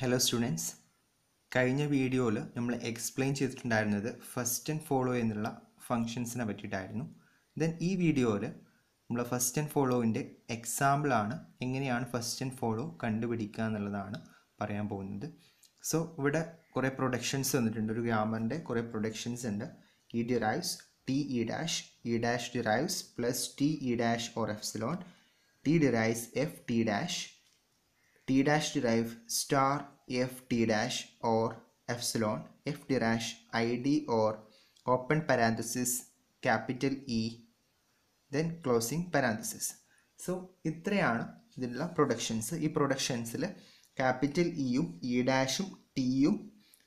Hello students കഴിഞ്ഞ വീഡിയോയിൽ നമ്മൾ എക്സ്പ്ലെയിൻ ചെയ്തിട്ടുണ്ടായിരുന്നത് ഫസ്റ്റ് ആൻഡ് ഫോളോ എന്നുള്ള ഫങ്ഷൻസിനെ പറ്റിയിട്ടായിരുന്നു. ദെൻ ഈ വീഡിയോയിൽ നമ്മൾ ഫസ്റ്റ് ആൻഡ് ഫോളോവിന്റെ എക്സാമ്പിളാണ് എങ്ങനെയാണ് ഫസ്റ്റ് ആൻഡ് ഫോളോ കണ്ടുപിടിക്കുക എന്നുള്ളതാണ് പറയാൻ പോകുന്നത്. സോ ഇവിടെ കുറേ പ്രൊഡക്ഷൻസ് വന്നിട്ടുണ്ട്. ഒരു ഗ്രാമറിന്റെ കുറേ പ്രൊഡക്ഷൻസ് ഉണ്ട്. E derives T E dash E dash derives plus T E dash or epsilon T derives F T dash t dash derive star f t dash or epsilon f dash id or open parenthesis capital E then closing parenthesis. So ഇത്രയാണ് ഇതിലുള്ള productions ഈ പ്രൊഡക്ഷൻസിൽ capital ഇയും E ഡാഷും ടിയും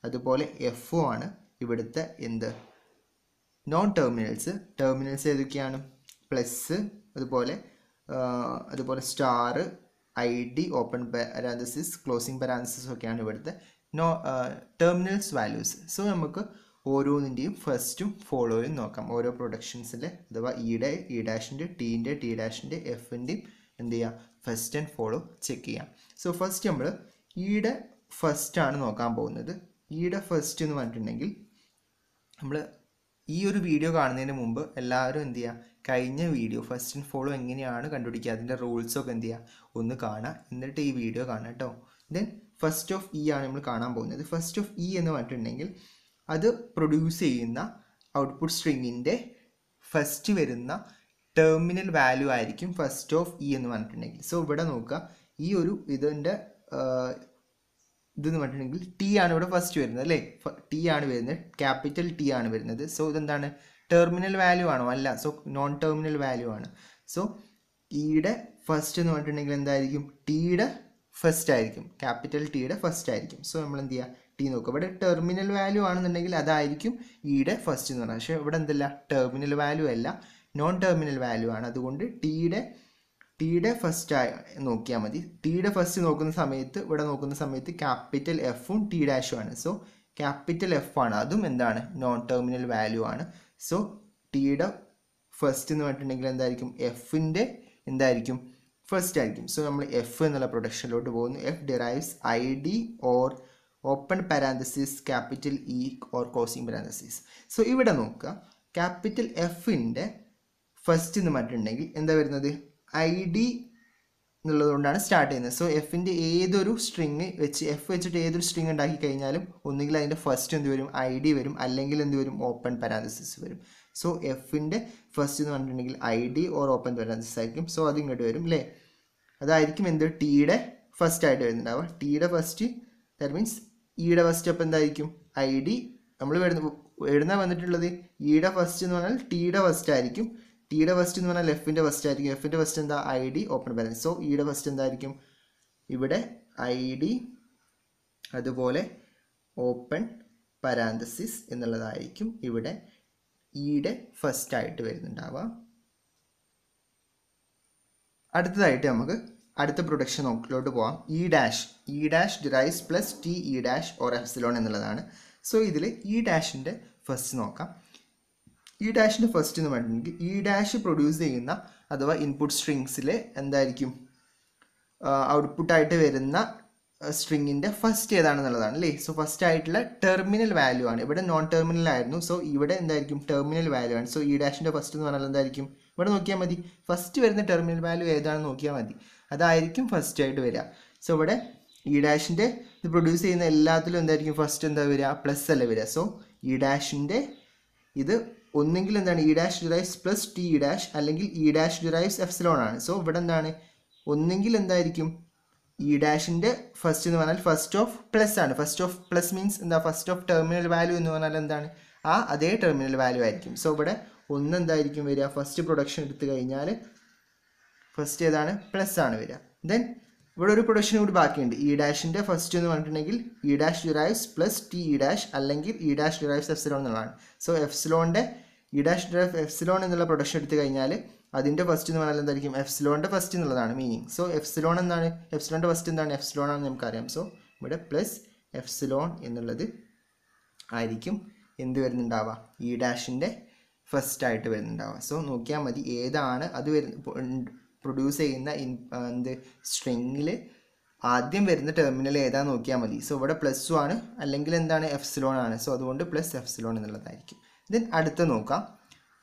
അതുപോലെ എഫും ആണ് ഇവിടുത്തെ എന്ത്? Non terminals terminals ഏതൊക്കെയാണ്? പ്ലസ് അതുപോലെ അതുപോലെ star I D open parenthesis closing parenthesis ഒക്കെയാണ് ഇവിടുത്തെ. നോ ടെർമിനൽസ് വാല്യൂസ് സോ നമുക്ക് ഓരോന്നിന്റെയും ഫസ്റ്റും ഫോളോയും നോക്കാം. ഓരോ പ്രൊഡക്ഷൻസിലെ അഥവാ ഇയുടെ ഇ ഡാഷിന്റെ ടീന്റെ ടി ഡാഷിന്റെ എഫിന്റെയും എന്ത് ചെയ്യാം? ഫസ്റ്റ് ആൻഡ് ഫോളോ ചെക്ക് ചെയ്യാം. സോ ഫസ്റ്റ് നമ്മൾ ഇയുടെ ഫസ്റ്റ് ആണ് നോക്കാൻ പോകുന്നത്. ഇയുടെ ഫസ്റ്റ് എന്ന് പറഞ്ഞിട്ടുണ്ടെങ്കിൽ നമ്മൾ ഈ ഒരു വീഡിയോ കാണുന്നതിന് മുമ്പ് എല്ലാവരും എന്ത് ചെയ്യുക കഴിഞ്ഞ വീഡിയോ ഫസ്റ്റ് ആൻഡ് ഫോളോ എങ്ങനെയാണ് കണ്ടുപിടിക്കുക? അതിന്റെ റൂൾസൊക്കെ എന്ത് ചെയ്യുക? ഒന്ന് കാണുക. എന്നിട്ട് ഈ വീഡിയോ കാണുക കേട്ടോ. ദെൻ ഫസ്റ്റ് ഓഫ് ഇ ആണ് നമ്മൾ കാണാൻ പോകുന്നത്. ഫസ്റ്റ് ഓഫ് ഇ എന്ന് പറഞ്ഞിട്ടുണ്ടെങ്കിൽ അത് പ്രൊഡ്യൂസ് ചെയ്യുന്ന ഔട്ട്പുട്ട് സ്ട്രിങ്ങിന്റെ ഫസ്റ്റ് വരുന്ന ടെർമിനൽ വാല്യൂ ആയിരിക്കും ഫസ്റ്റ് ഓഫ് ഇ എന്ന് പറഞ്ഞിട്ടുണ്ടെങ്കിൽ. സോ ഇവിടെ നോക്കുക. ഈ ഒരു ഇതിന്റെ ഇതെന്ന് പറഞ്ഞിട്ടുണ്ടെങ്കിൽ ടി ആണ് ഇവിടെ ഫസ്റ്റ് വരുന്നത് അല്ലേ? ടി ആണ് വരുന്നത് ക്യാപിറ്റൽ ടി ആണ് വരുന്നത്. സോ ഇതെന്താണ്? ടെർമിനൽ വാല്യൂ ആണോ? അല്ല. സോ നോൺ ടെർമിനൽ വാല്യൂ ആണ് സോ ഇയുടെ ഫസ്റ്റ് എന്ന് പറഞ്ഞിട്ടുണ്ടെങ്കിൽ എന്തായിരിക്കും? ടിയുടെ ഫസ്റ്റ് ആയിരിക്കും. ക്യാപിറ്റൽ ടിയുടെ ഫസ്റ്റ് ആയിരിക്കും. സോ നമ്മൾ എന്ത് ചെയ്യുക ടി നോക്കുക. ഇവിടെ ടെർമിനൽ വാല്യൂ ആണെന്നുണ്ടെങ്കിൽ അതായിരിക്കും ഇയുടെ ഫസ്റ്റ് എന്ന് പറയുന്നത് പക്ഷേ ഇവിടെ എന്തല്ല? ടെർമിനൽ വാല്യൂ അല്ല. നോൺ ടെർമിനൽ വാല്യൂ ആണ്. അതുകൊണ്ട് ടിയുടെ ടിയുടെ ഫസ്റ്റ് നോക്കിയാൽ മതി. ടിയുടെ ഫസ്റ്റ് നോക്കുന്ന സമയത്ത് ഇവിടെ നോക്കുന്ന സമയത്ത് ക്യാപിറ്റൽ എഫും ടി ഡാഷും ആണ്. സോ ക്യാപിറ്റൽ എഫ് ആണ്. അതും എന്താണ്? നോൺ ടെർമിനൽ വാല്യൂ ആണ്. സോ ടിയുടെ ഫസ്റ്റ് എന്ന് പറഞ്ഞിട്ടുണ്ടെങ്കിൽ എന്തായിരിക്കും? എഫിന്റെ എന്തായിരിക്കും? ഫസ്റ്റ് ആയിരിക്കും. സോ നമ്മൾ എഫ് എന്നുള്ള പ്രൊഡക്ഷനിലോട്ട് പോകുന്നു. F derives I D or open parenthesis capital E or closing parenthesis so ഇവിടെ നോക്കുക. ക്യാപിറ്റൽ എഫിന്റെ ഫസ്റ്റ് എന്ന് പറഞ്ഞിട്ടുണ്ടെങ്കിൽ എന്താ വരുന്നത്? ഐ ഡി എന്നുള്ളതുകൊണ്ടാണ് സ്റ്റാർട്ട് ചെയ്യുന്നത്. സോ എഫിന്റെ ഏതൊരു സ്ട്രിങ് വെച്ച് എഫ് വെച്ചിട്ട് ഏതൊരു സ്ട്രിങ് ഉണ്ടാക്കി കഴിഞ്ഞാലും ഒന്നുകിൽ അതിന്റെ ഫസ്റ്റ് എന്ത് വരും? ഐ ഡി വരും. അല്ലെങ്കിൽ എന്ത് വരും? ഓപ്പൺ പാരാന്തസിസ് വരും. സോ എഫിന്റെ ഫസ്റ്റ് എന്ന് പറഞ്ഞിട്ടുണ്ടെങ്കിൽ I D or open parenthesis ആയിരിക്കും. സോ അത് ഇങ്ങോട്ട് വരും അല്ലേ അതായിരിക്കും എന്ത്? ടിയുടെ ഫസ്റ്റ് ആയിട്ട് വരുന്നുണ്ടാവുക. ടിയുടെ ഫസ്റ്റ് ദാറ്റ് മീൻസ് ഇയുടെ ഫസ്റ്റ് അപ്പം എന്തായിരിക്കും? ഐ ഡി നമ്മൾ വരുന്ന എഴുതാൻ വന്നിട്ടുള്ളത് ഇയുടെ ഫസ്റ്റ് എന്ന് പറഞ്ഞാൽ ടിയുടെ ഫസ്റ്റ് ആയിരിക്കും. ടിയുടെ ഫസ്റ്റ് എന്ന് പറഞ്ഞാൽ എഫിന്റെ ഫസ്റ്റ് ആയിരിക്കും. എഫിന്റെ ഫസ്റ്റ് എന്താ? I D open balance so ഇയുടെ ഫസ്റ്റ് എന്തായിരിക്കും? ഇവിടെ ഐ ഡി അതുപോലെ ഓപ്പൺ പരാന്തസിസ് എന്നുള്ളതായിരിക്കും ഇവിടെ ഇയുടെ ഫസ്റ്റ് ആയിട്ട് വരുന്നുണ്ടാവുക. അടുത്തതായിട്ട് നമുക്ക് അടുത്ത പ്രൊഡക്ഷൻ നോക്കിലോട്ട് പോവാം. E dash E dash derives plus T E dash or epsilon എന്നുള്ളതാണ്. സോ ഇതിൽ ഇ ഡാഷിന്റെ ഫസ്റ്റ് നോക്കാം. ഈ ഡാഷിന്റെ ഫസ്റ്റ് എന്ന് പറഞ്ഞിട്ടുണ്ടെങ്കിൽ ഈ ഡാഷ് പ്രൊഡ്യൂസ് ചെയ്യുന്ന അഥവാ ഇൻപുട്ട് സ്ട്രിങ്സിൽ എന്തായിരിക്കും? ഔട്ട്പുട്ടായിട്ട് വരുന്ന സ്ട്രിങ്ങിന്റെ ഫസ്റ്റ് ഏതാണെന്നുള്ളതാണ് അല്ലേ? സോ ഫസ്റ്റ് ആയിട്ടുള്ള ടെർമിനൽ വാല്യൂ ആണ്. ഇവിടെ നോൺ ടെർമിനൽ ആയിരുന്നു. സോ ഇവിടെ എന്തായിരിക്കും? ടെർമിനൽ വാല്യൂ ആണ്. സോ ഈ ഡാഷിന്റെ ഫസ്റ്റ് എന്ന് പറഞ്ഞാൽ എന്തായിരിക്കും? ഇവിടെ നോക്കിയാൽ മതി. ഫസ്റ്റ് വരുന്ന ടെർമിനൽ വാല്യൂ ഏതാണെന്ന് നോക്കിയാൽ മതി. അതായിരിക്കും ഫസ്റ്റ് ആയിട്ട് വരിക. സോ ഇവിടെ ഈ ഡാഷിന്റെ ഇത് പ്രൊഡ്യൂസ് ചെയ്യുന്ന എല്ലാത്തിലും എന്തായിരിക്കും? ഫസ്റ്റ് എന്താ വരിക? പ്ലസ് അല്ലേ വരിക. സോ ഈ ഡാഷിന്റെ ഇത് ഒന്നെങ്കിൽ എന്താണ് E dash derives plus T E dash അല്ലെങ്കിൽ ഇ ഡാഷ് ഡിറൈവ്സ് എഫ്സിലോൺ ആണ്. സോ ഇവിടെ എന്താണ് ഒന്നെങ്കിൽ എന്തായിരിക്കും ഇ ഡാഷിന്റെ ഫസ്റ്റ് എന്ന് പറഞ്ഞാൽ ഫസ്റ്റ് ഓഫ് പ്ലസ് ആണ്. ഫസ്റ്റ് ഓഫ് പ്ലസ് മീൻസ് എന്താ? ഫസ്റ്റ് ഓഫ് ടെർമിനൽ വാല്യൂ എന്ന് പറഞ്ഞാൽ എന്താണ്? ആ അതേ ടെർമിനൽ വാല്യൂ ആയിരിക്കും. സോ ഇവിടെ ഒന്ന് എന്തായിരിക്കും വരിക? ഫസ്റ്റ് പ്രൊഡക്ഷൻ എടുത്തു കഴിഞ്ഞാൽ ഫസ്റ്റ് ഏതാണ്? പ്ലസ് ആണ് വരിക. ദെൻ ഇവിടെ ഒരു പ്രൊഡക്ഷൻ കൂടി ബാക്കിയുണ്ട്. ഇ ഡാഷിന്റെ ഫസ്റ്റ് എന്ന് പറഞ്ഞിട്ടുണ്ടെങ്കിൽ E dash derives plus T E dash അല്ലെങ്കിൽ ഇ ഡാഷ് ഡിറൈവ്സ് എഫ്സിലോൺ എന്നുള്ളതാണ്. സോ എഫ്സിലോണിന്റെ ഇ ഡാഷ് ഡ്രൈവ് എഫ്സിലോൺ എന്നുള്ള പ്രൊഡക്ഷൻ എടുത്തു കഴിഞ്ഞാൽ അതിന്റെ ഫസ്റ്റ് എന്ന് പറഞ്ഞാൽ എന്തായിരിക്കും? എഫ്സിലോണിന്റെ ഫസ്റ്റ് എന്നുള്ളതാണ് മീനിങ് സോ എഫ്സിലോൺ എന്താണ്? എഫ്സിലോണിന്റെ ഫസ്റ്റ് എന്താണ്? എഫ്സിലോൺ ആണെന്ന് നമുക്കറിയാം. സോ ഇവിടെ പ്ലസ് എഫ്സിലോൺ എന്നുള്ളത് ആയിരിക്കും എന്ത് വരുന്നുണ്ടാവുക? ഇ ഡാഷിന്റെ ഫസ്റ്റ് ആയിട്ട് വരുന്നുണ്ടാവുക. സോ നോക്കിയാൽ മതി. ഏതാണ്? അത് വരുന്ന പ്രൊഡ്യൂസ് ചെയ്യുന്ന ഇൻ എന്ത്? സ്ട്രിങ്ങിൽ ആദ്യം വരുന്ന ടെർമിനൽ ഏതാണെന്ന് നോക്കിയാൽ മതി. സോ ഇവിടെ പ്ലസ് ആണ്. അല്ലെങ്കിൽ എന്താണ്? എഫ്സിലോൺ ആണ്. സോ അതുകൊണ്ട് പ്ലസ് എഫ്സിലോൺ എന്നുള്ളതായിരിക്കും. ദെൻ അടുത്ത നോക്കാം.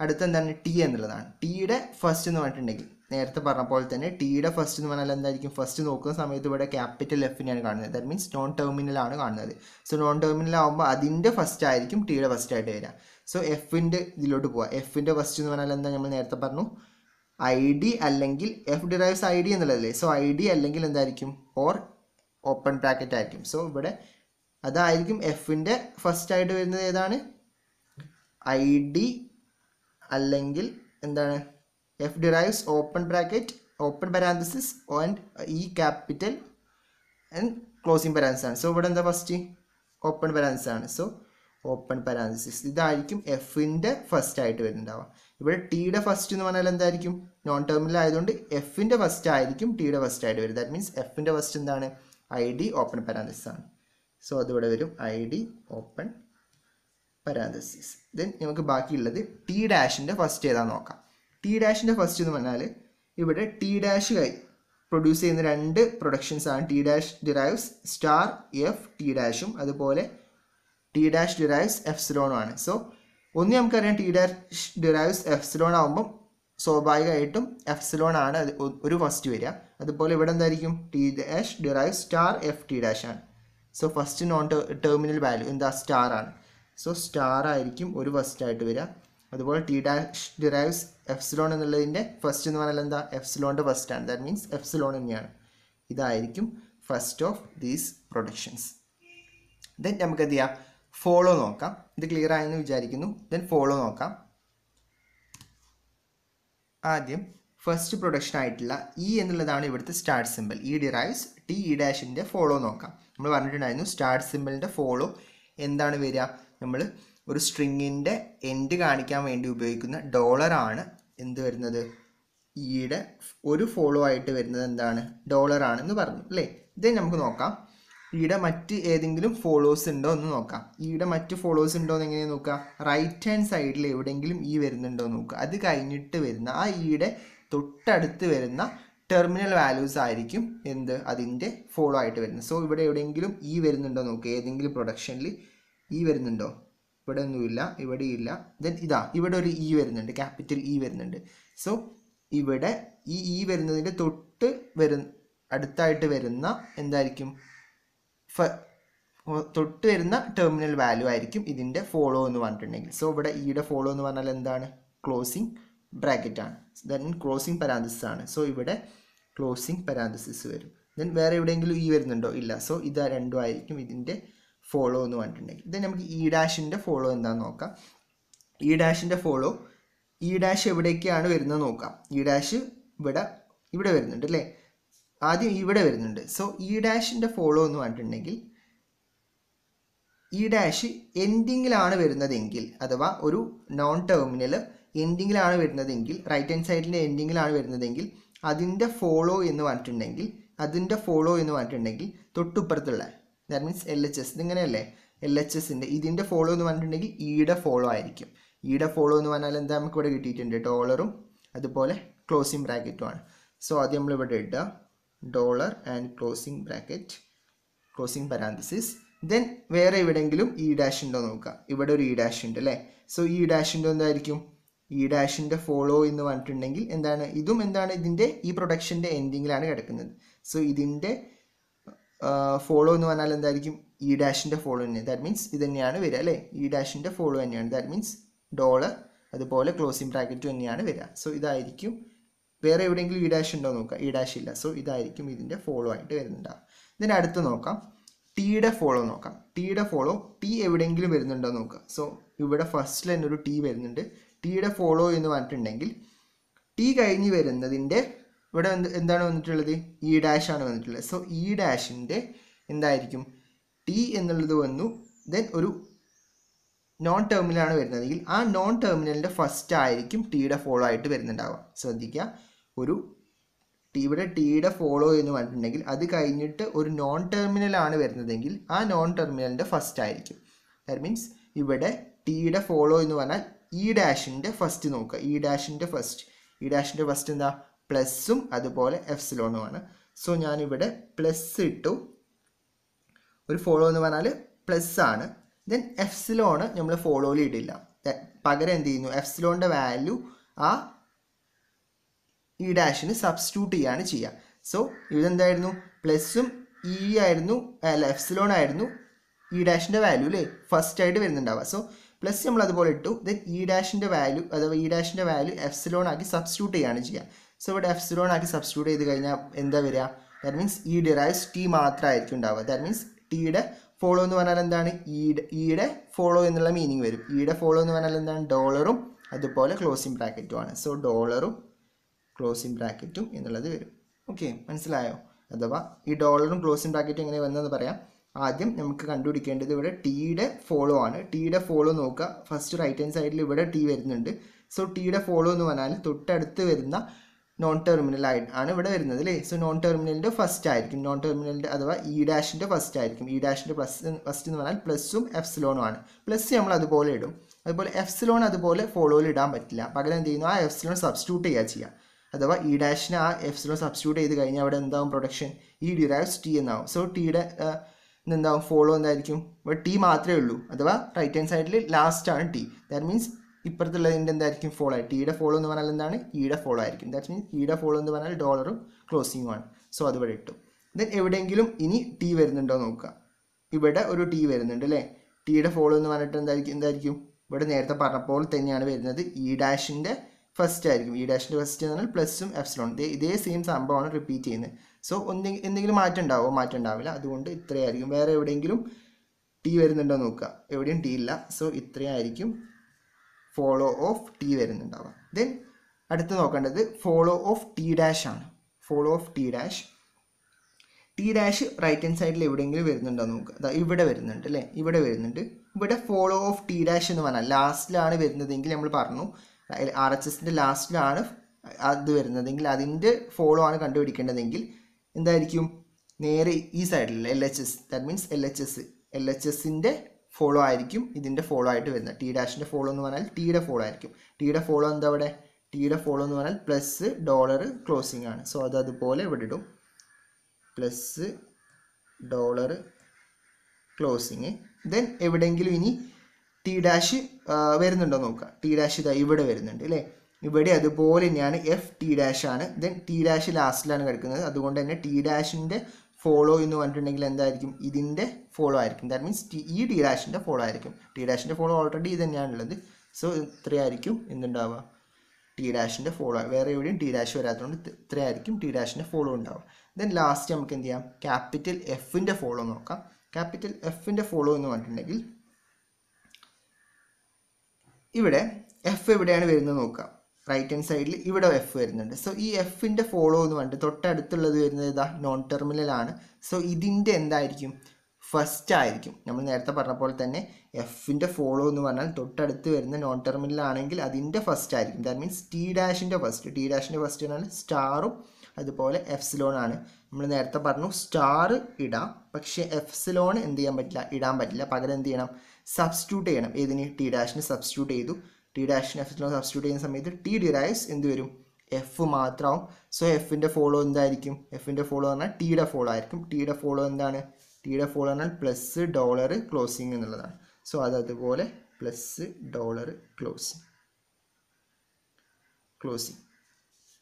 അടുത്ത എന്താണ്? ടി എന്നുള്ളതാണ്. ടിയുടെ ഫസ്റ്റ് എന്ന് പറഞ്ഞിട്ടുണ്ടെങ്കിൽ നേരത്തെ പറഞ്ഞ പോലെ തന്നെ ടിയുടെ ഫസ്റ്റ് എന്ന് പറഞ്ഞാൽ എന്തായിരിക്കും? ഫസ്റ്റ് നോക്കുന്ന സമയത്ത് ഇവിടെ ക്യാപിറ്റൽ എഫിനെയാണ് കാണുന്നത്. ദാറ്റ് മീൻസ് നോൺ ടെർമിനലാണ് കാണുന്നത്. സോ നോൺ ടെർമിനൽ ആകുമ്പോൾ അതിന്റെ ഫസ്റ്റ് ആയിരിക്കും ടിയുടെ ഫസ്റ്റ് ആയിട്ട് വരിക സോ എഫിന്റെ ഇതിലോട്ട് പോവാം. എഫിന്റെ ഫസ്റ്റ് എന്ന് പറഞ്ഞാൽ എന്താ നമ്മൾ നേരത്തെ പറഞ്ഞു? ഐ ഡി അല്ലെങ്കിൽ എഫ് ഡിറൈവ്സ് ഐ ഡി എന്നുള്ളതല്ലേ? സോ ഐ ഡി അല്ലെങ്കിൽ എന്തായിരിക്കും? ഓർ ഓപ്പൺ ബ്രാക്കറ്റ് ആയിരിക്കും. സോ ഇവിടെ അതായിരിക്കും എഫിന്റെ ഫസ്റ്റ് ആയിട്ട് വരുന്നത് ഏതാണ്? ഐ ഡി അല്ലെങ്കിൽ എന്താണ്? F derives open bracket open parenthesis and E capital and closing parenthesis ആണ്. സോ ഇവിടെ എന്താ ഫസ്റ്റ് ഓപ്പൺ പരാൻസിസ് ആണ്. സോ ഓപ്പൺ പരാൻസിസ് ഇതായിരിക്കും എഫിന്റെ ഫസ്റ്റ് ആയിട്ട് വരുന്നുണ്ടാവുക. ഇവിടെ ടിയുടെ ഫസ്റ്റ് എന്ന് പറഞ്ഞാൽ എന്തായിരിക്കും? നോൺ ടെർമിനൽ ആയതുകൊണ്ട് എഫിന്റെ ഫസ്റ്റ് ആയിരിക്കും ടിയുടെ ഫസ്റ്റ് ആയിട്ട് വരും ദാറ്റ് മീൻസ് എഫിന്റെ ഫസ്റ്റ് എന്താണ്? ഐ ഡി ഓപ്പൺ പരാൻസിസ് ആണ്. സോ അതിവിടെ വരും. I D open parenthesis then നമുക്ക് ബാക്കിയുള്ളത് ടി ഡാഷിന്റെ ഫസ്റ്റ് ഏതാണെന്ന് നോക്കാം. ടി ഡാഷിന്റെ ഫസ്റ്റ് എന്ന് പറഞ്ഞാൽ ഇവിടെ ടി ഡാഷ് കൈ പ്രൊഡ്യൂസ് ചെയ്യുന്ന രണ്ട് പ്രൊഡക്ഷൻസ് ആണ് T dash derives star F T ഡാഷും അതുപോലെ ടി ഡാഷ് ഡിറൈവ്സ് എഫ്സിലോണും ആണ്. സോ ഒന്ന് നമുക്കറിയാം ടി ഡാഷ് ഡിറൈവ്സ് എഫ്സിലോൺ ആകുമ്പം സ്വാഭാവികമായിട്ടും എഫ്സിലോൺ ആണ് അത് ഒരു ഫസ്റ്റ് വരിക. അതുപോലെ ഇവിടെ എന്തായിരിക്കും? T dash derive star F T dash ആണ്. So first non terminal value എന്താ സ്റ്റാർ ആണ്. സോ സ്റ്റാർ ആയിരിക്കും ഒരു ഫസ്റ്റ് ആയിട്ട് വരിക. അതുപോലെ ടി ഡാഷ് ഡിറൈവ്സ് എഫ്സിലോൺ എന്നുള്ളതിന്റെ ഫസ്റ്റ് എന്ന് പറഞ്ഞാൽ എന്താ? എഫ്സിലോണിന്റെ ഫസ്റ്റ് ആണ്. ദാറ്റ് മീൻസ് എഫ്സിലോൺ തന്നെയാണ്. ഇതായിരിക്കും first of these productions then നമുക്ക് എന്ത് ചെയ്യാം? ഫോളോ നോക്കാം. ഇത് ക്ലിയർ ആയെന്ന് വിചാരിക്കുന്നു. ദെൻ ഫോളോ നോക്കാം. ആദ്യം ഫസ്റ്റ് പ്രൊഡക്ഷൻ ആയിട്ടുള്ള ഇ എന്നുള്ളതാണ് ഇവിടുത്തെ start simple E derives T E ഡാഷിന്റെ follow നോക്കാം. നമ്മൾ പറഞ്ഞിട്ടുണ്ടായിരുന്നു സ്റ്റാർട്ട് സിമ്പിളിന്റെ ഫോളോ എന്താണ് വരിക? നമ്മൾ ഒരു സ്ട്രിങ്ങിന്റെ എൻഡ് കാണിക്കാൻ വേണ്ടി ഉപയോഗിക്കുന്ന ഡോളറാണ് എന്ത് വരുന്നത്? ഈയുടെ ഒരു ഫോളോ ആയിട്ട് വരുന്നത് എന്താണ്? ഡോളർ ആണെന്ന് പറഞ്ഞു അല്ലേ? ഇത് നമുക്ക് നോക്കാം. ഈയുടെ മറ്റ് ഏതെങ്കിലും ഫോളോസ് ഉണ്ടോ എന്ന് നോക്കാം. ഈയുടെ മറ്റ് ഫോളോസ് ഉണ്ടോ എന്ന് എങ്ങനെ നോക്കാം റൈറ്റ് ഹാൻഡ് സൈഡിൽ എവിടെയെങ്കിലും ഈ വരുന്നുണ്ടോ എന്ന് നോക്കുക. അത് കഴിഞ്ഞിട്ട് വരുന്ന ആ ഈയുടെ തൊട്ടടുത്ത് വരുന്ന ടെർമിനൽ വാല്യൂസ് ആയിരിക്കും എന്ത്? അതിന്റെ ഫോളോ ആയിട്ട് വരുന്നത്. സോ ഇവിടെ എവിടെയെങ്കിലും ഈ വരുന്നുണ്ടോ നോക്കുക. ഏതെങ്കിലും പ്രൊഡക്ഷനിൽ ഈ വരുന്നുണ്ടോ? ഇവിടെ ഒന്നുമില്ല ഇവിടെ ഇല്ല ദെൻ ഇതാ ഇവിടെ ഒരു ഇ വരുന്നുണ്ട് ക്യാപിറ്റൽ ഇ വരുന്നുണ്ട്. സോ ഇവിടെ ഈ ഇ വരുന്നതിന്റെ തൊട്ട് വരു അടുത്തായിട്ട് വരുന്ന എന്തായിരിക്കും? ഫ- തൊട്ട് വരുന്ന ടെർമിനൽ വാല്യൂ ആയിരിക്കും ഇതിന്റെ ഫോളോ എന്ന് പറഞ്ഞിട്ടുണ്ടെങ്കിൽ. സോ ഇവിടെ ഇയുടെ ഫോളോ എന്ന് പറഞ്ഞാൽ എന്താണ്? ക്ലോസിങ് ബ്രാക്കറ്റ് ആണ്. ദെൻ ക്ലോസിങ് പരാന്തസിസ് ആണ്. സോ ഇവിടെ ക്ലോസിങ് പരാന്തസിസ് വരും. ദെൻ വേറെ എവിടെയെങ്കിലും ഇ വരുന്നുണ്ടോ? ഇല്ല. സോ ഇത് രണ്ടും ആയിരിക്കും ഇതിന്റെ ഫോളോ എന്ന് പറഞ്ഞിട്ടുണ്ടെങ്കിൽ. ഇത് നമുക്ക് ഇ ഡാഷിന്റെ ഫോളോ എന്താണെന്ന് നോക്കാം. ഇ ഡാഷിന്റെ ഫോളോ ഇ ഡാഷ് എവിടേക്കാണ് വരുന്നത് നോക്കാം. ഇ ഡാഷ് ഇവിടെ ഇവിടെ വരുന്നുണ്ട് അല്ലേ? ആദ്യം ഇവിടെ വരുന്നുണ്ട്. സോ ഇ ഡാഷിന്റെ ഫോളോ എന്ന് പറഞ്ഞിട്ടുണ്ടെങ്കിൽ ഇ ഡാഷ് എൻഡിങ്ങിലാണ് വരുന്നതെങ്കിൽ അഥവാ ഒരു നോൺ ടെർമിനൽ എൻഡിങ്ങിലാണ് വരുന്നതെങ്കിൽ റൈറ്റ് ഹാൻഡ് സൈഡിന്റെ എൻഡിങ്ങിലാണ് വരുന്നതെങ്കിൽ അതിന്റെ ഫോളോ എന്ന് പറഞ്ഞിട്ടുണ്ടെങ്കിൽ അതിന്റെ ഫോളോ എന്ന് പറഞ്ഞിട്ടുണ്ടെങ്കിൽ തൊട്ടുപ്പുറത്തുള്ള that means L H S ഇതിങ്ങനെയല്ലേ? L H എസിന്റെ ഇതിന്റെ ഫോളോ എന്ന് പറഞ്ഞിട്ടുണ്ടെങ്കിൽ ഈയുടെ ഫോളോ ആയിരിക്കും. ഈയുടെ ഫോളോ എന്ന് പറഞ്ഞാൽ എന്താ നമുക്ക് ഇവിടെ കിട്ടിയിട്ടുണ്ട് ഡോളറും അതുപോലെ ക്ലോസിങ് ബ്രാക്കറ്റും ആണ്. സോ ആദ്യം നമ്മൾ ഇവിടെ ഇടുക. Dollar and closing bracket closing parenthesis then വേറെ എവിടെയെങ്കിലും ഇ ഡാഷ് ഉണ്ടോ നോക്കുക. ഇവിടെ ഒരു ഇ ഡാഷ് ഉണ്ട് അല്ലേ? സോ ഈ ഡാഷിന്റെ എന്തായിരിക്കും? ഇ ഡാഷിന്റെ ഫോളോ എന്ന് പറഞ്ഞിട്ടുണ്ടെങ്കിൽ എന്താണ്? ഇതും എന്താണ് ഇതിന്റെ ഈ പ്രൊഡക്ഷന്റെ എൻഡിങ്ങിലാണ് കിടക്കുന്നത്. സോ ഇതിന്റെ ഫോളോ എന്ന് പറഞ്ഞാൽ എന്തായിരിക്കും? ഇ ഡാഷിന്റെ ഫോളോ തന്നെ. ദാറ്റ് മീൻസ് ഇത് തന്നെയാണ് വരിക അല്ലേ? ഇ ഡാഷിന്റെ ഫോളോ തന്നെയാണ്. ദാറ്റ് മീൻസ് ഡോളർ അതുപോലെ ക്ലോസിംഗ് ബ്രാക്കറ്റ് തന്നെയാണ് വരിക. സോ ഇതായിരിക്കും. വേറെ എവിടെയെങ്കിലും ഇ ഡാഷ് ഉണ്ടോ നോക്കുക. ഇ ഡാഷ് ഇല്ല. സോ ഇതായിരിക്കും ഇതിന്റെ ഫോളോ ആയിട്ട് വരുന്നുണ്ടാവും ഇതിന്റെ അടുത്ത് നോക്കാം. ടിയുടെ ഫോളോ നോക്കാം. ടിയുടെ ഫോളോ ടി എവിടെയെങ്കിലും വരുന്നുണ്ടോ നോക്കുക. സോ ഇവിടെ ഫസ്റ്റിൽ തന്നെ ഒരു ടി വരുന്നുണ്ട്. ടിയുടെ ഫോളോ എന്ന് പറഞ്ഞിട്ടുണ്ടെങ്കിൽ ടി കഴിഞ്ഞ് വരുന്നതിന്റെ ഇവിടെ എന്ത് എന്താണ് വന്നിട്ടുള്ളത്? ഇ ഡാഷ് ആണ് വന്നിട്ടുള്ളത്. സോ ഇ ഡാഷിന്റെ എന്തായിരിക്കും? ടി എന്നുള്ളത് വന്നു. ദെൻ ഒരു നോൺ ടെർമിനലാണ് വരുന്നതെങ്കിൽ ആ നോൺ ടെർമിനലിന്റെ ഫസ്റ്റ് ആയിരിക്കും ടിയുടെ ഫോളോ ആയിട്ട് വരുന്നുണ്ടാവുക. ശ്രദ്ധിക്കുക. ഒരു ടി ഇവിടെ ടിയുടെ ഫോളോ എന്ന് പറഞ്ഞിട്ടുണ്ടെങ്കിൽ അത് കഴിഞ്ഞിട്ട് ഒരു നോൺ ടെർമിനലാണ് വരുന്നതെങ്കിൽ ആ നോൺ ടെർമിനലിന്റെ ഫസ്റ്റ് ആയിരിക്കും. ദാറ്റ് മീൻസ് ഇവിടെ ടിയുടെ ഫോളോ എന്ന് പറഞ്ഞാൽ ഇ ഡാഷിന്റെ ഫസ്റ്റ് നോക്കുക. ഇ ഡാഷിന്റെ ഫസ്റ്റ് ഇ ഡാഷിന്റെ ഫസ്റ്റ് എന്താ? പ്ലസ്സും അതുപോലെ എഫ്സിലോണുമാണ് സോ ഞാനിവിടെ പ്ലസ് ഇട്ടു. ഒരു ഫോളോ എന്ന് പറഞ്ഞാൽ പ്ലസ് ആണ്. ദെൻ എഫ്സിലോണ് നമ്മൾ ഫോളോയിൽ ഇടില്ല. പകരം എന്ത് ചെയ്യുന്നു? എഫ്സിലോണിന്റെ വാല്യൂ ആ ഇ ഡാഷിന് സബ്സ്റ്റിറ്റ്യൂട്ട് ചെയ്യാണ് ചെയ്യുക സോ ഇതെന്തായിരുന്നു? പ്ലസ്സും ഇ ആയിരുന്നു അല്ല എഫ്സിലോൺ ആയിരുന്നു ഇ ഡാഷിന്റെ വാല്യൂ അല്ലേ ഫസ്റ്റ് ആയിട്ട് വരുന്നുണ്ടാവുക. സോ പ്ലസ് നമ്മൾ അതുപോലെ ഇട്ടു. ദെൻ ഇ ഡാഷിന്റെ വാല്യൂ അഥവാ ഇ ഡാഷിന്റെ വാല്യൂ എഫ്സിലോൺ ആക്കി സബ്സ്റ്റിറ്റ്യൂട്ട് ചെയ്യാണ് ചെയ്യുക സോ ഇവിടെ എഫ്സിലോൺ ആക്കി സബ്സ്റ്റിറ്റ്യൂട്ട് ചെയ്ത് കഴിഞ്ഞാൽ എന്താ വരിക? That means E derives T മാത്രമായിരിക്കും ഉണ്ടാവുക. ദാറ്റ് മീൻസ് ടിയുടെ ഫോളോ എന്ന് പറഞ്ഞാൽ എന്താണ്? ഈയുടെ ഈയുടെ ഫോളോ എന്നുള്ള മീനിങ് വരും. ഈയുടെ ഫോളോ എന്ന് പറഞ്ഞാൽ എന്താണ്? ഡോളറും അതുപോലെ ക്ലോസിംഗ് ബ്രാക്കറ്റുമാണ് സോ ഡോളറും ക്ലോസിംഗ് ബ്രാക്കറ്റും എന്നുള്ളത് വരും. ഓക്കെ മനസ്സിലായോ? അഥവാ ഈ ഡോളറും ക്ലോസിംഗ് ബ്രാക്കറ്റും എങ്ങനെ വന്നതെന്ന് പറയാം. ആദ്യം നമുക്ക് കണ്ടുപിടിക്കേണ്ടത് ഇവിടെ ടിയുടെ ഫോളോ ആണ്. ടിയുടെ ഫോളോ നോക്കുക. ഫസ്റ്റ് റൈറ്റ് ഹാൻഡ് സൈഡിൽ ഇവിടെ ടി വരുന്നുണ്ട്. സോ ടിയുടെ ഫോളോ എന്ന് പറഞ്ഞാൽ തൊട്ടടുത്ത് വരുന്ന നോൺ ടെർമിനൽ ആണ് ഇവിടെ വരുന്നത് അല്ലേ സോ നോൺ ടെർമിനലിന്റെ ഫസ്റ്റ് ആയിരിക്കും. നോൺ ടെർമിനലിന്റെ അഥവാ ഇ ഡാഷിന്റെ ഫസ്റ്റ് ആയിരിക്കും. ഇ ഡാഷിന്റെ പ്ലസ് ഫസ്റ്റ് എന്ന് പറഞ്ഞാൽ പ്ലസും എഫ്സിലോണും ആണ്. പ്ലസ് നമ്മൾ അതുപോലെ ഇടും. അതുപോലെ എഫ്സിലോൺ അതുപോലെ ഫോളോയിൽ ഇടാൻ പറ്റില്ല. പകരം എന്ത് ചെയ്യുന്നു? ആ എഫ്സിലോൺ സബ്സ്റ്റിറ്റ്യൂട്ട് ചെയ്യുക ചെയ്യുക അഥവാ ഇ ഡാഷിന് ആ എഫ്സിലോൺ സബ്സ്റ്റിറ്റ്യൂട്ട് ചെയ്ത് കഴിഞ്ഞാൽ അവിടെ എന്താവും? പ്രൊഡക്ഷൻ ഇ ഡിറൈവ്സ് ടി എന്നാവും. സോ ടിയുടെ എന്താവും ഫോളോ എന്തായിരിക്കും? ടി മാത്രമേ ഉള്ളൂ. അഥവാ റൈറ്റ് ഹാൻഡ് സൈഡിൽ ലാസ്റ്റ് ആണ് ടി ദാറ്റ് മീൻസ് ഇപ്പുറത്തുള്ളതിന്റെ എന്തായിരിക്കും ഫോളോ ആയി. ടീയുടെ ഫോളോ എന്ന് പറഞ്ഞാൽ എന്താണ്? ഇയുടെ ഫോളോ ആയിരിക്കും. ദാറ്റ് മീൻസ് ഇയുടെ ഫോളോ എന്ന് പറഞ്ഞാൽ ഡോളറും ക്ലോസിങ്ങും ആണ്. സോ അതുവരെ ഇട്ടു. ദെൻ എവിടെയെങ്കിലും ഇനി ടി വരുന്നുണ്ടോ നോക്കുക. ഇവിടെ ഒരു ടി വരുന്നുണ്ട് അല്ലേ? ടിയുടെ ഫോളോ എന്ന് പറഞ്ഞിട്ട് എന്തായിരിക്കും? എന്തായിരിക്കും? ഇവിടെ നേരത്തെ പറഞ്ഞപ്പോൾ തന്നെയാണ് വരുന്നത്. ഇ ഡാഷിന്റെ ഫസ്റ്റ് ആയിരിക്കും. ഇ ഡാഷിന്റെ ഫസ്റ്റ് എന്ന് പറഞ്ഞാൽ പ്ലസും എഫ്സിലോൺ ഇതേ ഇതേ സെയിം സംഭവമാണ് റിപ്പീറ്റ് ചെയ്യുന്നത്. സോ ഒന്നെങ്കിൽ എന്തെങ്കിലും മാറ്റം ഉണ്ടാവുമോ മാറ്റം ഉണ്ടാവില്ല. അതുകൊണ്ട് ഇത്രയായിരിക്കും. വേറെ എവിടെയെങ്കിലും ടി വരുന്നുണ്ടോ നോക്കുക. എവിടെയും ടി ഇല്ല. സോ ഇത്രയായിരിക്കും ഫോളോ ഓഫ് ടി വരുന്നുണ്ടാവുക. ദെൻ അടുത്ത് നോക്കേണ്ടത് ഫോളോ ഓഫ് ടി ഡാഷ് ആണ്. Follow of T dash T dash right hand സൈഡിൽ എവിടെയെങ്കിലും വരുന്നുണ്ടോ നോക്കുക അതാ ഇവിടെ വരുന്നുണ്ട് അല്ലേ? ഇവിടെ വരുന്നുണ്ട്. ഇവിടെ ഫോളോ ഓഫ് ടി ഡാഷ് എന്ന് പറഞ്ഞാൽ ലാസ്റ്റിലാണ് വരുന്നതെങ്കിൽ നമ്മൾ പറഞ്ഞു. ആർ എച്ച് എസിന്റെ ലാസ്റ്റിലാണ് അത് വരുന്നതെങ്കിൽ അതിന്റെ ഫോളോ ആണ് കണ്ടുപിടിക്കേണ്ടതെങ്കിൽ എന്തായിരിക്കും? നേരെ ഈ സൈഡിൽ L H S that means L H S L H എസിന്റെ ഫോളോ ആയിരിക്കും ഇതിന്റെ ഫോളോ ആയിട്ട് വരുന്നത്. ടി ഡാഷിന്റെ ഫോളോ എന്ന് പറഞ്ഞാൽ ടിയുടെ ഫോളോ ആയിരിക്കും. ടിയുടെ ഫോളോ എന്താ അവിടെ? ടിയുടെ ഫോളോ എന്ന് പറഞ്ഞാൽ പ്ലസ് ഡോളർ ക്ലോസിംഗ് ആണ്. സോ അത് അതുപോലെ ഇവിടെ ഇടും. പ്ലസ് ഡോളർ ക്ലോസിങ് ദെൻ എവിടെയെങ്കിലും ഇനി ടി ഡാഷ് വരുന്നുണ്ടോ നോക്കുക. ടി ഡാഷ് ഇതാ ഇവിടെ വരുന്നുണ്ട് അല്ലേ ഇവിടെ അതുപോലെ തന്നെയാണ് എഫ് ടി ഡാഷ് ആണ്. ദെൻ ടി ഡാഷ് ലാസ്റ്റിലാണ് കിടക്കുന്നത്. അതുകൊണ്ട് തന്നെ ടി ഡാഷിന്റെ ഫോളോ എന്ന് പറഞ്ഞിട്ടുണ്ടെങ്കിൽ എന്തായിരിക്കും? ഇതിന്റെ ഫോളോ ആയിരിക്കും. ദാറ്റ് മീൻസ് ടി ഈ ഡി ഡാഷിന്റെ ഫോളോ ആയിരിക്കും. ടി ഡാഷിന്റെ ഫോളോ ഓൾറെഡി ഇത് തന്നെയാണുള്ളത് സോ ഇത്രയായിരിക്കും എന്തുണ്ടാവുക? ടി ഡാഷിന്റെ ഫോളോ വേറെ എവിടെയും ടി ഡാഷ് വരാത്തതുകൊണ്ട് ഇത് ഇത്രയായിരിക്കും ടി ഡാഷിന്റെ ഫോളോ ഉണ്ടാവുക. ദെൻ ലാസ്റ്റ് നമുക്ക് എന്ത് ചെയ്യാം? ക്യാപിറ്റൽ എഫിന്റെ ഫോളോ നോക്കാം. ക്യാപിറ്റൽ എഫിന്റെ ഫോളോ എന്ന് പറഞ്ഞിട്ടുണ്ടെങ്കിൽ ഇവിടെ എഫ് എവിടെയാണ് വരുന്നത് നോക്കാം റൈറ്റ് ഹാൻഡ് സൈഡിൽ ഇവിടെ എഫ് വരുന്നുണ്ട്. സോ ഈ എഫിന്റെ ഫോളോ എന്ന് പറഞ്ഞിട്ട് തൊട്ടടുത്തുള്ളത് വരുന്നത് ഇതാ നോൺ ടെർമിനലാണ് സോ ഇതിന്റെ എന്തായിരിക്കും? ഫസ്റ്റ് ആയിരിക്കും. നമ്മൾ നേരത്തെ പറഞ്ഞ പോലെ തന്നെ എഫിന്റെ ഫോളോ എന്ന് പറഞ്ഞാൽ തൊട്ടടുത്ത് വരുന്ന നോൺ ടെർമിനലാണെങ്കിൽ അതിന്റെ ഫസ്റ്റ് ആയിരിക്കും. ദാറ്റ് മീൻസ് ടി ഡാഷിന്റെ ഫസ്റ്റ് ടി ഡാഷിന്റെ ഫസ്റ്റ് പറഞ്ഞാൽ സ്റ്റാറും അതുപോലെ എഫ്സിലോൺ ആണ്. നമ്മൾ നേരത്തെ പറഞ്ഞു സ്റ്റാർ ഇടാം. പക്ഷേ എഫ്സിലോൺ എന്ത് ചെയ്യാൻ പറ്റില്ല? ഇടാൻ പറ്റില്ല. പകരം എന്ത് ചെയ്യണം? സബ്സ്റ്റിറ്റ്യൂട്ട് ചെയ്യണം. ഏതിന്? ടി ഡാഷിന് സബ്സ്റ്റിറ്റ്യൂട്ട് ചെയ്തു. ടി ഡാഷിന് എഫ്സിലോൺ സബ്സ്റ്റിറ്റ്യൂട്ട് ചെയ്യുന്ന സമയത്ത് ടി ഡിറൈവ്സ് എന്ത് വരും? എഫ് മാത്രമാവും. സോ എഫിന്റെ ഫോളോ എന്തായിരിക്കും? എഫിന്റെ ഫോളോ പറഞ്ഞാൽ ടിയുടെ ഫോളോ ആയിരിക്കും. ടിയുടെ ഫോളോ എന്താണ്? ടിയുടെ ഫോളോ പറഞ്ഞാൽ പ്ലസ് ഡോളർ ക്ലോസിങ് എന്നുള്ളതാണ്. സോ അത് അതുപോലെ plus dollar closing closing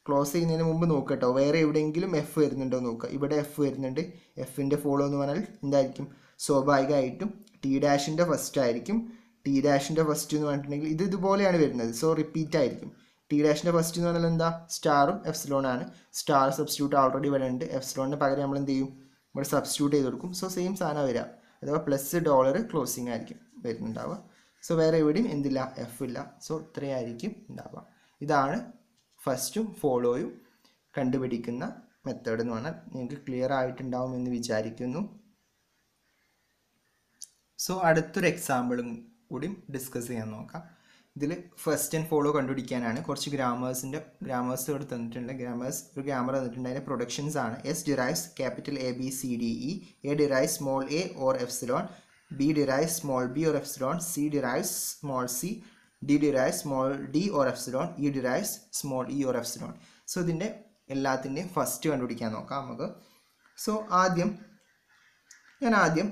close ചെയ്യുന്നതിന് മുമ്പ് നോക്കട്ടോ കേട്ടോ. വേറെ എവിടെയെങ്കിലും എഫ് വരുന്നുണ്ടോ നോക്കുക ഇവിടെ എഫ് വരുന്നുണ്ട്. എഫിന്റെ ഫോളോ എന്ന് പറഞ്ഞാൽ എന്തായിരിക്കും? സ്വാഭാവികമായിട്ടും ടി ഡാഷിന്റെ ഫസ്റ്റ് ആയിരിക്കും. ടി ഡാഷിന്റെ ഫസ്റ്റ് എന്ന് പറഞ്ഞിട്ടുണ്ടെങ്കിൽ ഇത് ഇതുപോലെയാണ് വരുന്നത്. സോ റിപ്പീറ്റ് ആയിരിക്കും. ടി ഡാഷിന്റെ ഫസ്റ്റ് എന്ന് പറഞ്ഞാൽ എന്താ? സ്റ്റാറും എഫ്സിലോൺ ആണ്. സ്റ്റാർ സബ്സ്റ്റിറ്റ്യൂട്ട് ഓൾറെഡി ഇവിടെ ഉണ്ട് പകരം നമ്മൾ എന്ത് ചെയ്യും? ഇവിടെ സബ്സ്റ്റിറ്റ്യൂട്ട് ചെയ്ത് കൊടുക്കും. സോ സെയിം സാധനം വരിക അഥവാ പ്ലസ് ഡോളർ ക്ലോസിങ് ആയിരിക്കും വരുന്നുണ്ടാവുക. സോ വേറെ എവിടെയും എന്തില്ല? എഫ് ഇല്ല. സോ ഇത്രയായിരിക്കും ഉണ്ടാവുക. ഇതാണ് ഫസ്റ്റും ഫോളോയും കണ്ടുപിടിക്കുന്ന മെത്തേഡ് എന്ന് പറഞ്ഞാൽ നിങ്ങൾക്ക് ക്ലിയർ ആയിട്ടുണ്ടാവും എന്ന് വിചാരിക്കുന്നു. സോ അടുത്തൊരു എക്സാമ്പിളും കൂടി ഡിസ്കസ് ചെയ്യാൻ നോക്കാം. ഇതിൽ ഫസ്റ്റ് ആൻഡ് ഫോളോ കണ്ടുപിടിക്കാനാണ്. കുറച്ച് ഗ്രാമേഴ്സിന്റെ ഗ്രാമേഴ്സ് ഇവിടെ തന്നിട്ടുണ്ട്. ഗ്രാമേഴ്സ് ഒരു ഗ്രാമർ തന്നിട്ടുണ്ട്. അതിന്റെ പ്രൊഡക്ഷൻസ് ആണ്. S derives capital A B C D E A derive small A or epsilon B derive small B or epsilon C derive small C D derive small D or epsilon E derives small E or epsilon so ഇതിന്റെ എല്ലാത്തിന്റെയും first കണ്ടുപിടിക്കാൻ നോക്കാം നമുക്ക്. So ആദ്യം ഞാൻ ആദ്യം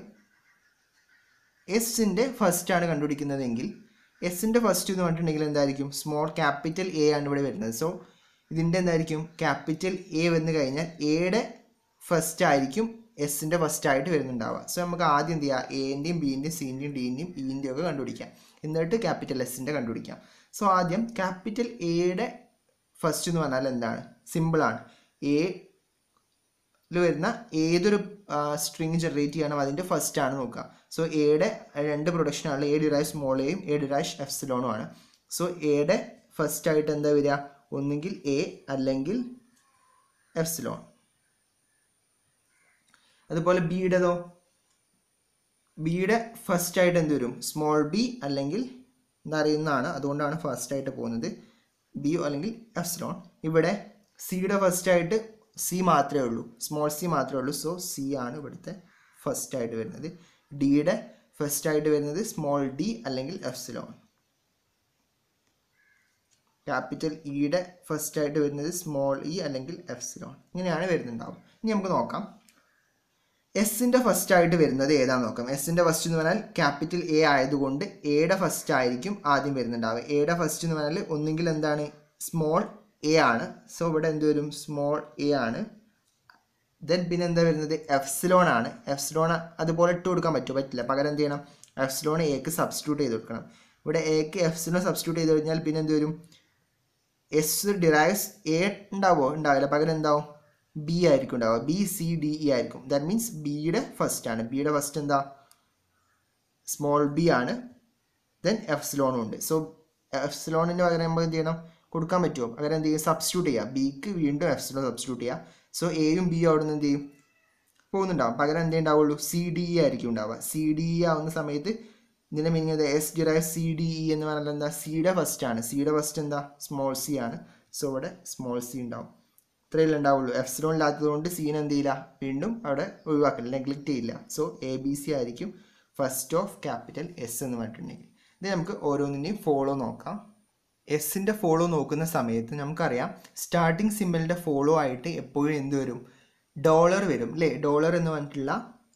എസിന്റെ first ആണ് കണ്ടുപിടിക്കുന്നതെങ്കിൽ എസിന്റെ ഫസ്റ്റ് എന്ന് പറഞ്ഞിട്ടുണ്ടെങ്കിൽ എന്തായിരിക്കും? സ്മോൾ ക്യാപിറ്റൽ എ ആണ് ഇവിടെ വരുന്നത്. സോ ഇതിന്റെ എന്തായിരിക്കും? ക്യാപിറ്റൽ എ വന്നു കഴിഞ്ഞാൽ എയുടെ ഫസ്റ്റ് ആയിരിക്കും എസിന്റെ ഫസ്റ്റ് ആയിട്ട് വരുന്നുണ്ടാവുക. സോ നമുക്ക് ആദ്യം എന്ത് ചെയ്യാം? എന്റെയും ബിന്റെയും സിന്റെയും ഡീന്റെയും ഇന്റെയും ഒക്കെ കണ്ടുപിടിക്കാം. എന്നിട്ട് ക്യാപിറ്റൽ എസിന്റെ കണ്ടുപിടിക്കാം. സോ ആദ്യം ക്യാപിറ്റൽ എയുടെ ഫസ്റ്റ് എന്ന് പറഞ്ഞാൽ എന്താണ്? സിമ്പിളാണ് എ വരുന്ന ഏതൊരു സ്ട്രിങ് ജനറേറ്റ് ചെയ്യണം അതിന്റെ ഫസ്റ്റ് ആണ് നോക്കുക. സോ എയുടെ രണ്ട് പ്രൊഡക്ഷൻ ആണ് എ ഡിറാഷ് സ്മോൾ എയും എ ഡിറാഷ് എഫ്സിലോണും ആണ്. സോ എയുടെ ഫസ്റ്റ് ആയിട്ട് എന്താ വരിക? ഒന്നുകിൽ എ അല്ലെങ്കിൽ എഫ്സിലോൺ അതുപോലെ ബിയുടേതോ ബിയുടെ ഫസ്റ്റ് ആയിട്ട് എന്ത് വരും? സ്മോൾ ബി അല്ലെങ്കിൽ എന്നറിയുന്നതാണ്. അതുകൊണ്ടാണ് ഫസ്റ്റ് ആയിട്ട് പോകുന്നത്. ബി അല്ലെങ്കിൽ എഫ്സിലോൺ ഇവിടെ സിയുടെ ഫസ്റ്റ് ആയിട്ട് സി മാത്രമേ ഉള്ളൂ. സ്മോൾ സി മാത്രമേ ഉള്ളൂ. സോ സി ആണ് ഇവിടുത്തെ ഫസ്റ്റ് ആയിട്ട് വരുന്നത്. ഡിയുടെ ഫസ്റ്റ് ആയിട്ട് വരുന്നത് സ്മോൾ ഡി അല്ലെങ്കിൽ എഫ്സിലോൺ ക്യാപിറ്റൽ ഇയുടെ ഫസ്റ്റ് ആയിട്ട് വരുന്നത് സ്മോൾ ഇ അല്ലെങ്കിൽ എഫ്സിലോൺ ഇങ്ങനെയാണ് വരുന്നുണ്ടാവും ഇനി നമുക്ക് നോക്കാം. എസിന്റെ ഫസ്റ്റ് ആയിട്ട് വരുന്നത് ഏതാണ് നോക്കാം. എസിന്റെ ഫസ്റ്റ് എന്ന് പറഞ്ഞാൽ ക്യാപിറ്റൽ എ ആയതുകൊണ്ട് എയുടെ ഫസ്റ്റ് ആയിരിക്കും ആദ്യം വരുന്നുണ്ടാവുക. എയുടെ ഫസ്റ്റ് എന്ന് പറഞ്ഞാൽ ഒന്നുകിൽ എന്താണ്? സ്മോൾ എ ആണ്. സോ ഇവിടെ എന്ത് വരും? സ്മോൾ എ ആണ്. ദെൻ പിന്നെ എന്താ വരുന്നത്? എഫ്സിലോൺ ആണ്. എഫ്സിലോൺ അതുപോലെ ഇട്ട് കൊടുക്കാൻ പറ്റുമോ? പറ്റില്ല. പകരം എന്ത് ചെയ്യണം? എഫ്സിലോൺ എക്ക് സബ്സ്റ്റിറ്റ്യൂട്ട് ചെയ്ത് കൊടുക്കണം. ഇവിടെ എക്ക് എഫ്സിലോൺ സബ്സ്റ്റിറ്റ്യൂട്ട് ചെയ്ത് കഴിഞ്ഞാൽ പിന്നെ എന്ത് വരും? എസ് ഡിറൈവ്സ് എ ഉണ്ടാവുമോ ഉണ്ടാവില്ല. പകരം എന്താവും? ബി ആയിരിക്കും ഉണ്ടാവുക. ബി സി ഡി ഇ ആയിരിക്കും. ദാറ്റ് മീൻസ് ബിയുടെ ഫസ്റ്റ് ആണ്. ബിയുടെ ഫസ്റ്റ് എന്താ? സ്മോൾ ബി ആണ്. ദെൻ എഫ്സിലോണും ഉണ്ട്. സോ എഫ്സിലോണിന് പകരം നമ്മൾ എന്ത് ചെയ്യണം? കൊടുക്കാൻ പറ്റുമോ? അങ്ങനെ എന്ത് ചെയ്യും? സബ്സ്റ്റിറ്റ്യൂട്ട് ചെയ്യുക ബിക്ക് വീണ്ടും എഫ്സിലോൺ സബ്സ്റ്റിറ്റ്യൂട്ട് ചെയ്യുക സോ എയും ബി അവിടെ നിന്ന് എന്ത് ചെയ്യും? പോകുന്നുണ്ടാവും. പകരം എന്തേ ഉണ്ടാവുള്ളൂ സി ഡി ഇ ആയിരിക്കും ഉണ്ടാവുക. സി ഡി ഇ ആവുന്ന സമയത്ത് ഇതിന്റെ മീനിങ് എന്താ? S derive C D E എന്ന് പറഞ്ഞാൽ എന്താ? സിയുടെ ഫസ്റ്റ് ആണ്. സിയുടെ ഫസ്റ്റ് എന്താ? സ്മോൾ സി ആണ്. സോ അവിടെ സ്മോൾ സി ഉണ്ടാവും. ഇത്രയല്ലേ ഉണ്ടാവുള്ളൂ. എഫ്സിലോൺ ഇല്ലാത്തത് കൊണ്ട് സീന് എന്ത് ചെയ്യില്ല? വീണ്ടും അവിടെ ഒഴിവാക്കില്ല. നെഗ്ലക്റ്റ് ചെയ്യില്ല. സോ എ ബി സി ആയിരിക്കും ഫസ്റ്റ് ഓഫ് ക്യാപിറ്റൽ എസ് എന്ന് പറഞ്ഞിട്ടുണ്ടെങ്കിൽ. ഇത് നമുക്ക് ഓരോന്നിനെയും ഫോളോ നോക്കാം. എസിന്റെ ഫോളോ നോക്കുന്ന സമയത്ത് നമുക്കറിയാം സ്റ്റാർട്ടിങ് സിമ്പിളിന്റെ ഫോളോ ആയിട്ട് എപ്പോഴും എന്ത് വരും? ഡോളർ വരും അല്ലേ ഡോളർ എന്ന് പറഞ്ഞിട്ടുള്ള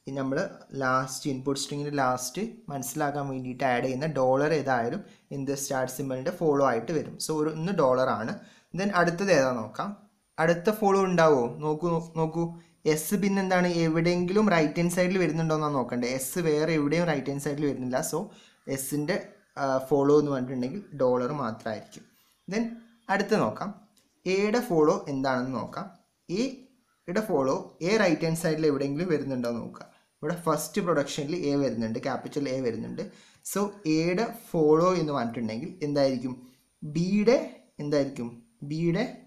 നമ്മൾ ലാസ്റ്റ് ഇൻപുട്ട് സ്ട്രിങ്ങിന്റെ ലാസ്റ്റ് മനസ്സിലാക്കാൻ വേണ്ടിയിട്ട് ആഡ് ചെയ്യുന്ന ഡോളർ ഏതായാലും എന്ത് സ്റ്റാർട്ട് സിമ്പിളിന്റെ ഫോളോ ആയിട്ട് വരും. സോ ഒരു ഒന്ന് ഡോളറാണ് ദെൻ അടുത്തത് ഏതാ നോക്കാം? അടുത്ത ഫോളോ ഉണ്ടാവുമോ നോക്കൂ നോക്കൂ. എസ് പിന്നെന്താണ് എവിടെയെങ്കിലും റൈറ്റ് ഹാൻഡ് സൈഡിൽ വരുന്നുണ്ടോ എന്നാണ് നോക്കണ്ടേ. എസ് വേറെ എവിടെയും റൈറ്റ് ഹാൻഡ് സൈഡിൽ വരുന്നില്ല. സോ എസിന്റെ ഫോളോ എന്ന് പറഞ്ഞിട്ടുണ്ടെങ്കിൽ ഡോളർ മാത്രമായിരിക്കും. ദെൻ അടുത്ത് നോക്കാം. എയുടെ ഫോളോ എന്താണെന്ന് നോക്കാം. എയുടെ ഫോളോ എ റൈറ്റ് ഹാൻഡ് സൈഡിൽ എവിടെയെങ്കിലും വരുന്നുണ്ടോ നോക്കുക. നോക്കാം ഇവിടെ ഫസ്റ്റ് പ്രൊഡക്ഷനിൽ എ വരുന്നുണ്ട് ക്യാപിറ്റൽ എ വരുന്നുണ്ട്. സോ എയുടെ ഫോളോ എന്ന് പറഞ്ഞിട്ടുണ്ടെങ്കിൽ എന്തായിരിക്കും? ബിയുടെ എന്തായിരിക്കും? ബിയുടെ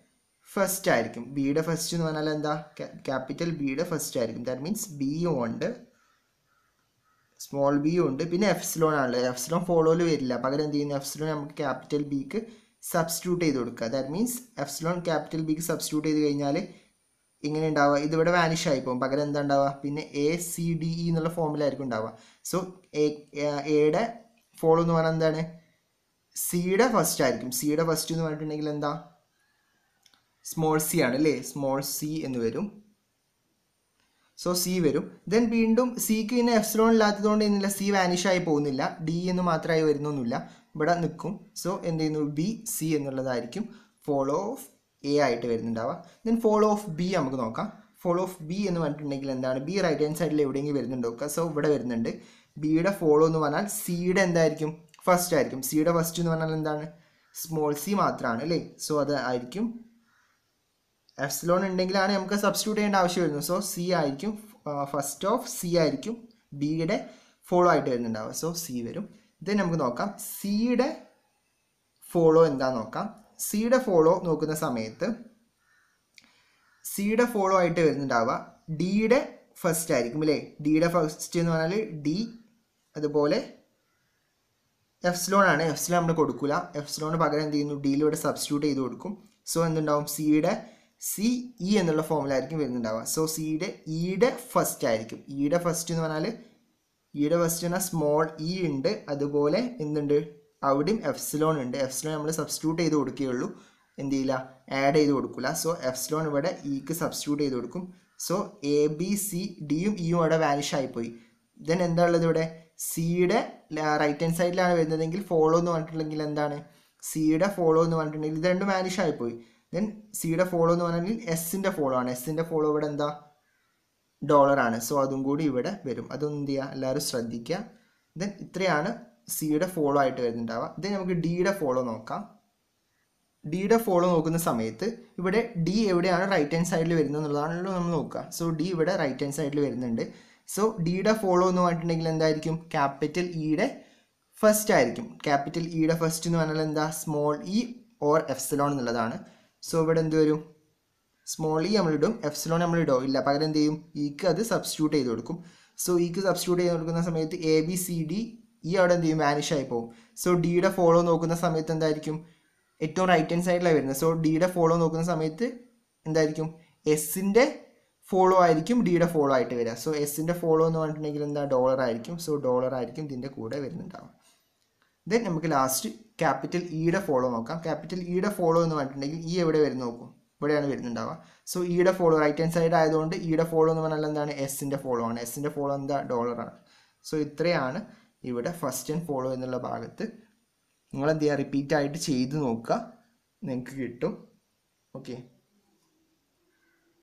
ഫസ്റ്റ് ആയിരിക്കും. ബിയുടെ ഫസ്റ്റ് എന്ന് പറഞ്ഞാൽ എന്താ? ക്യാപിറ്റൽ ബിയുടെ ഫസ്റ്റ് ആയിരിക്കും. ദാറ്റ് മീൻസ് ബി ഉണ്ട് സ്മോൾ ബി ഉണ്ട്. പിന്നെ എഫ്സിലോൺ ആണല്ലോ. എഫ്സിലോൺ ഫോളോയിൽ വരില്ല. പകരം എന്ത് ചെയ്യുന്നു? എഫ്സിലോൺ നമുക്ക് ക്യാപിറ്റൽ ബിക്ക് സബ്സ്റ്റിറ്റ്യൂട്ട് ചെയ്ത് കൊടുക്കുക. ദാറ്റ് മീൻസ് എഫ്സിലോൺ ക്യാപിറ്റൽ ബിക്ക് സബ്സ്റ്റിറ്റ്യൂട്ട് ചെയ്ത് കഴിഞ്ഞാൽ ഇങ്ങനെ ഉണ്ടാവുക. ഇതിവിടെ വാനിഷ് ആയി പോകും. പകരം എന്താ ഉണ്ടാവുക? പിന്നെ എ സി ഡി ഇ എന്നുള്ള ഫോമിലായിരിക്കും ഉണ്ടാവുക. സോ എയുടെ ഫോളോ എന്ന് പറഞ്ഞാൽ എന്താണ്? സിയുടെ ഫസ്റ്റ് ആയിരിക്കും. സിയുടെ ഫസ്റ്റ് എന്ന് പറഞ്ഞിട്ടുണ്ടെങ്കിൽ എന്താ? സ്മോൾ സി ആണ് അല്ലേ? സ്മോൾ സി എന്ന് വരും. സോ സി വരും. ദെൻ വീണ്ടും സിക്ക് പിന്നെ എഫ്സിലോൺ ഇല്ലാത്തതുകൊണ്ട് ഇന്നില്ല സി വാനിഷ് ആയി പോകുന്നില്ല. ഡി എന്ന് മാത്രമായി വരുന്നൊന്നുമില്ല. ഇവിടെ നിൽക്കും. സോ എന്ത് ചെയ്യുന്നു? ബി സി എന്നുള്ളതായിരിക്കും. ഫോളോ ഓഫ് എ ആയിട്ട് വരുന്നുണ്ടാവുക. ദെൻ ഫോളോ ഓഫ് ബി നമുക്ക് നോക്കാം. ഫോളോ ഓഫ് ബി എന്ന് പറഞ്ഞിട്ടുണ്ടെങ്കിൽ എന്താണ്? ബി റൈറ്റ് ഹാൻഡ് സൈഡിൽ എവിടെയെങ്കിലും വരുന്നുണ്ടോ. സോ ഇവിടെ വരുന്നുണ്ട്. ബിയുടെ ഫോളോ എന്ന് പറഞ്ഞാൽ സിയുടെ എന്തായിരിക്കും? ഫസ്റ്റ് ആയിരിക്കും. സിയുടെ ഫസ്റ്റ് എന്ന് പറഞ്ഞാൽ എന്താണ്? സ്മോൾ സി മാത്രമാണ് അല്ലേ? സോ അത് ആയിരിക്കും എഫ്സിലോൺ ഉണ്ടെങ്കിലാണ് നമുക്ക് സബ്സ്റ്റിറ്റ്യൂട്ട് ചെയ്യേണ്ട ആവശ്യം വരുന്നത്. സോ സി ആയിരിക്കും ഫസ്റ്റ് ഓഫ് സി ആയിരിക്കും ബിയുടെ ഫോളോ ആയിട്ട് വരുന്നുണ്ടാവുക. സോ സി വരും. ഇത് നമുക്ക് നോക്കാം. സിയുടെ ഫോളോ എന്താ നോക്കാം? സിയുടെ ഫോളോ നോക്കുന്ന സമയത്ത് സിയുടെ ഫോളോ ആയിട്ട് വരുന്നുണ്ടാവുക. ഡിയുടെ ഫസ്റ്റ് ആയിരിക്കും അല്ലേ? ഡിയുടെ ഫസ്റ്റ് എന്ന് പറഞ്ഞാൽ ഡി അതുപോലെ എഫ്സ്ലോൺ ആണ്. എഫ്സ്ലോൺ നമ്മൾ കൊടുക്കില്ല എഫ്സ്ലോണ് പകരം എന്ത് ചെയ്യുന്നു? ഡിയിലൂടെ സബ്സ്റ്റിറ്റ്യൂട്ട് ചെയ്ത് കൊടുക്കും. സോ എന്തുണ്ടാവും? സിയുടെ സി ഇ എന്നുള്ള ഫോമിലായിരിക്കും വരുന്നുണ്ടാവുക. സോ സിയുടെ ഇയുടെ ഫസ്റ്റ് ആയിരിക്കും. ഇയുടെ ഫസ്റ്റ് എന്ന് പറഞ്ഞാൽ ഇയുടെ ഫസ്റ്റ് എന്നാൽ സ്മോൾ ഇ ഉണ്ട്. അതുപോലെ എന്തുണ്ട്? അവിടെയും എഫ്സിലോൺ ഉണ്ട്. എഫ്സിലോൺ നമ്മൾ സബ്സ്റ്റിറ്റ്യൂട്ട് ചെയ്ത് കൊടുക്കുകയുള്ളൂ. എന്ത് ചെയ്യില്ല? ആഡ് ചെയ്ത് കൊടുക്കില്ല സോ എഫ്സിലോൺ ഇവിടെ ഇക്ക് സബ്സ്റ്റിറ്റ്യൂട്ട് ചെയ്ത് കൊടുക്കും. സോ എ ബി സി ഡിയും ഇയും ഇവിടെ വാനിഷ് ആയിപ്പോയി. ദെൻ എന്താ ഉള്ളത് ഇവിടെ? സിയുടെ റൈറ്റ് ഹാൻഡ് സൈഡിലാണ് വരുന്നതെങ്കിൽ ഫോളോ എന്ന് പറഞ്ഞിട്ടുണ്ടെങ്കിൽ എന്താണ്? സിയുടെ ഫോളോ എന്ന് പറഞ്ഞിട്ടുണ്ടെങ്കിൽ ഇത് രണ്ടും വാനിഷ് ആയിപ്പോയി. ദെൻ സിയുടെ ഫോളോ എന്ന് പറഞ്ഞാൽ എസിന്റെ ഫോളോ ആണ്. എസിന്റെ ഫോളോ ഇവിടെ എന്താ? ഡോളർ ആണ്. സോ അതും കൂടി ഇവിടെ വരും. അതൊന്നും എന്ത് ചെയ്യുക എല്ലാവരും ശ്രദ്ധിക്കുക. ദെൻ ഇത്രയാണ് സിയുടെ ഫോളോ ആയിട്ട് വരുന്നുണ്ടാവുക. ദെൻ നമുക്ക് ഡിയുടെ ഫോളോ നോക്കാം. ഡിയുടെ ഫോളോ നോക്കുന്ന സമയത്ത് ഇവിടെ ഡി എവിടെയാണ് റൈറ്റ് ഹാൻഡ് സൈഡിൽ വരുന്നത് എന്നുള്ളതാണല്ലോ നമ്മൾ നോക്കുക. സോ ഡി ഇവിടെ റൈറ്റ് ഹാൻഡ് സൈഡിൽ വരുന്നുണ്ട്. സോ ഡിയുടെ ഫോളോ എന്ന് പറഞ്ഞിട്ടുണ്ടെങ്കിൽ എന്തായിരിക്കും? ക്യാപിറ്റൽ ഇയുടെ ഫസ്റ്റ് ആയിരിക്കും. ക്യാപിറ്റൽ ഇയുടെ ഫസ്റ്റ് എന്ന് പറഞ്ഞാൽ എന്താ? സ്മോൾ ഇ ഓർ എഫ്സലോൺ എന്നുള്ളതാണ്. സോ ഇവിടെ എന്ത് വരും? സ്മോൾ ഇ നമ്മളിടും എഫ്സിലോൺ നമ്മൾ ഇടോ. ഇല്ല പകരം എന്ത് ചെയ്യും? ഇക്ക് അത് സബ്സ്റ്റിറ്റ്യൂട്ട് ചെയ്ത് കൊടുക്കും. സോ ഇക്ക് സബ്സ്റ്റിറ്റ്യൂട്ട് ചെയ്ത് കൊടുക്കുന്ന സമയത്ത് A B C D E അവിടെ എന്ത് ചെയ്യും? വാനിഷ് ആയി പോകും. സോ ഡിയുടെ ഫോളോ നോക്കുന്ന സമയത്ത് എന്തായിരിക്കും? ഏറ്റവും റൈറ്റ് ഹാൻഡ് സൈഡിലാണ് വരുന്നത്. സോ ഡിയുടെ ഫോളോ നോക്കുന്ന സമയത്ത് എന്തായിരിക്കും? എസിന്റെ ഫോളോ ആയിരിക്കും ഡിയുടെ ഫോളോ ആയിട്ട് വരിക. സോ എസിന്റെ ഫോളോ എന്ന് പറഞ്ഞിട്ടുണ്ടെങ്കിൽ എന്താ? ഡോളർ ആയിരിക്കും. സോ ഡോളർ ആയിരിക്കും ഇതിന്റെ കൂടെ വരുന്നുണ്ടാവും ദെൻ നമുക്ക് ലാസ്റ്റ് ക്യാപിറ്റൽ ഇയുടെ ഫോളോ നോക്കാം. ക്യാപിറ്റൽ ഇയുടെ ഫോളോ എന്ന് പറഞ്ഞിട്ടുണ്ടെങ്കിൽ ഈ എവിടെ വരുന്ന നോക്കും. ഇവിടെയാണ് വരുന്നുണ്ടാവുക. സോ ഇയുടെ ഫോളോ റൈറ്റ് ഹാൻഡ് സൈഡ് ആയതുകൊണ്ട് ഇയുടെ ഫോളോ എന്ന് പറഞ്ഞാൽ എന്താണ്? എസിന്റെ ഫോളോ ആണ്. എസിന്റെ ഫോളോ എന്താ? ഡോളറാണ് സോ ഇത്രയാണ് ഇവിടെ ഫസ്റ്റ് ആൻഡ് ഫോളോ എന്നുള്ള ഭാഗത്ത്. നിങ്ങൾ എന്ത് ചെയ്യുക? റിപ്പീറ്റ് ആയിട്ട് ചെയ്ത് നോക്കുക. നിങ്ങൾക്ക് കിട്ടും. ഓക്കെ